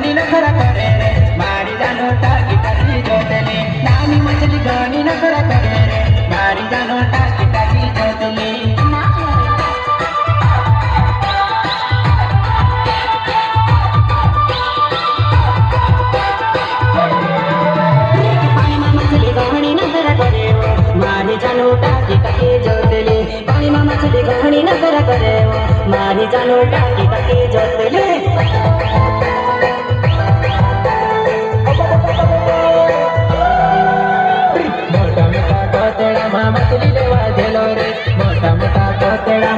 ઘણી નખરા કરે રે મારી જાનો ટાકી ટાકી જોતલી નાની મછલી ઘણી નખરા કરે રે મારી જાનો ટાકી ટાકી જોતલી પાણીમાં માછલી ઘણી નજર કરે મારી જાનો ટાકી ટાકી જોતલી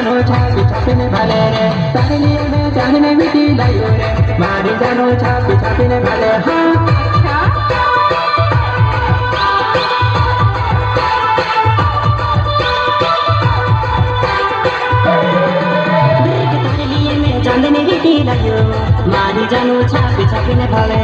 जानो छापी छापी ने भले रे तारी लिए में जान में मिटी लायो रे मारी जानो छापी छापी ने भले हाँ मारी जानो छापी छापी ने भले